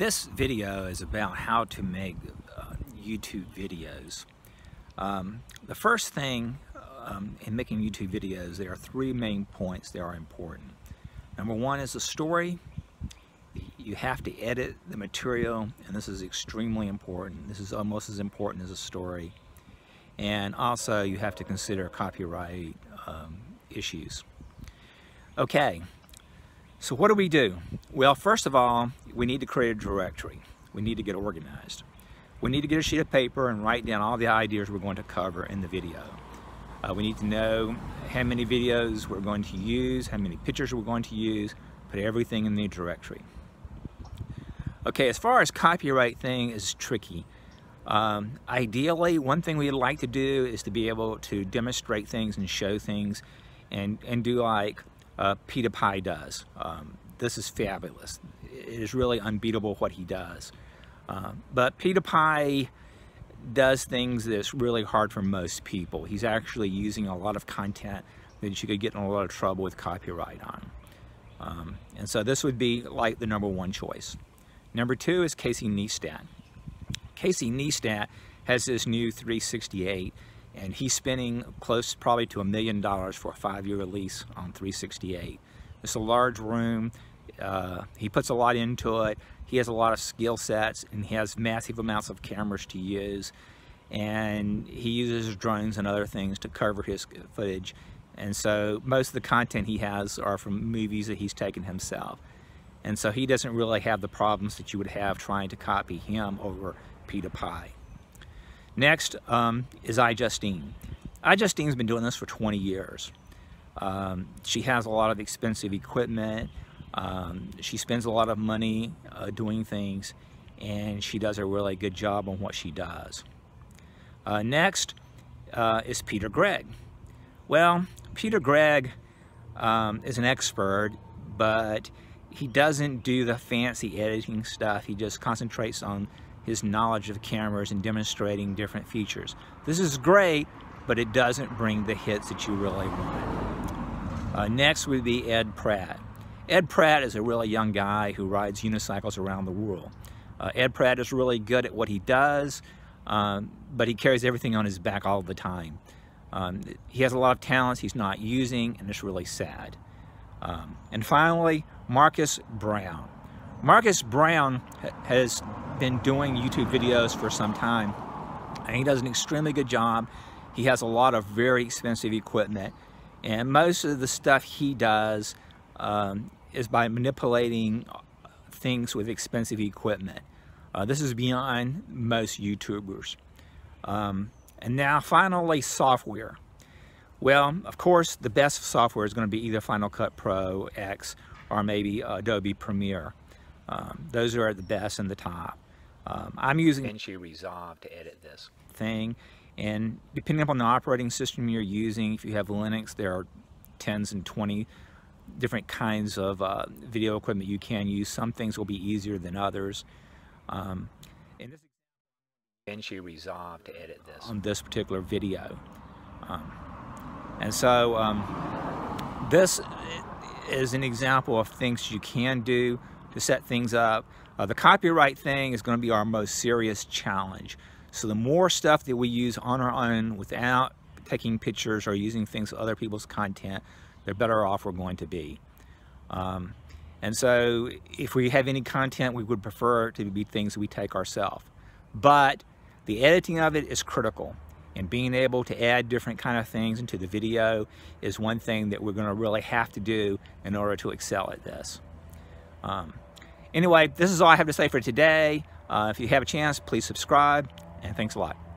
This video is about how to make uh, YouTube videos. Um, the first thing um, in making YouTube videos, there are three main points that are important. Number one is the story. You have to edit the material, and this is extremely important. This is almost as important as a story. And also, you have to consider copyright um, issues. Okay, so what do we do? Well, first of all, we need to create a directory. We need to get organized. We need to get a sheet of paper and write down all the ideas we're going to cover in the video. Uh, we need to know how many videos we're going to use, how many pictures we're going to use, put everything in the directory. Okay, as far as copyright thing is tricky. Um, ideally, one thing we'd like to do is to be able to demonstrate things and show things and, and do like uh, PewDiePie does. Um, this is fabulous. Is really unbeatable what he does. Uh, but PewDiePie does things that's really hard for most people. He's actually using a lot of content that you could get in a lot of trouble with copyright on. Um, and so this would be like the number one choice. Number two is Casey Neistat. Casey Neistat has this new 368 and he's spending close probably to a million dollars for a five-year lease on 368. It's a large room. Uh, he puts a lot into it. He has a lot of skill sets and he has massive amounts of cameras to use. And he uses drones and other things to cover his footage. And so most of the content he has are from movies that he's taken himself. And so he doesn't really have the problems that you would have trying to copy him over PewDiePie. Next um, is iJustine. iJustine's been doing this for 20 years. Um, she has a lot of expensive equipment. Um, she spends a lot of money uh, doing things and she does a really good job on what she does. Uh, next uh, is Peter Gregg. Well, Peter Gregg um, is an expert, but he doesn't do the fancy editing stuff. He just concentrates on his knowledge of cameras and demonstrating different features. This is great, but it doesn't bring the hits that you really want. Uh, next would be Ed Pratt. Ed Pratt is a really young guy who rides unicycles around the world. Uh, Ed Pratt is really good at what he does, um, but he carries everything on his back all the time. Um, he has a lot of talents he's not using, and it's really sad. Um, and finally, Marques Brown. Marques Brown has been doing YouTube videos for some time and he does an extremely good job. He has a lot of very expensive equipment and most of the stuff he does um, is by manipulating things with expensive equipment. Uh, this is beyond most YouTubers. Um, and now finally software. Well, of course, the best software is going to be either Final Cut Pro X or maybe Adobe Premiere. Um, those are the best and the top. Um, I'm using DaVinci Resolve to edit this thing. And depending upon the operating system you're using, if you have Linux, there are tens and 20 different kinds of uh, video equipment you can use. Some things will be easier than others. Um, and this DaVinci Resolve to edit this on this particular video. Um, and so um, this is an example of things you can do to set things up. Uh, the copyright thing is going to be our most serious challenge. So the more stuff that we use on our own without taking pictures or using things other people's content, the better off we're going to be. Um, and so if we have any content, we would prefer to be things we take ourselves. But the editing of it is critical. And being able to add different kind of things into the video is one thing that we're going to really have to do in order to excel at this. Um, anyway, this is all I have to say for today. Uh, if you have a chance, please subscribe, and thanks a lot.